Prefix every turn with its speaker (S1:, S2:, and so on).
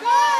S1: good.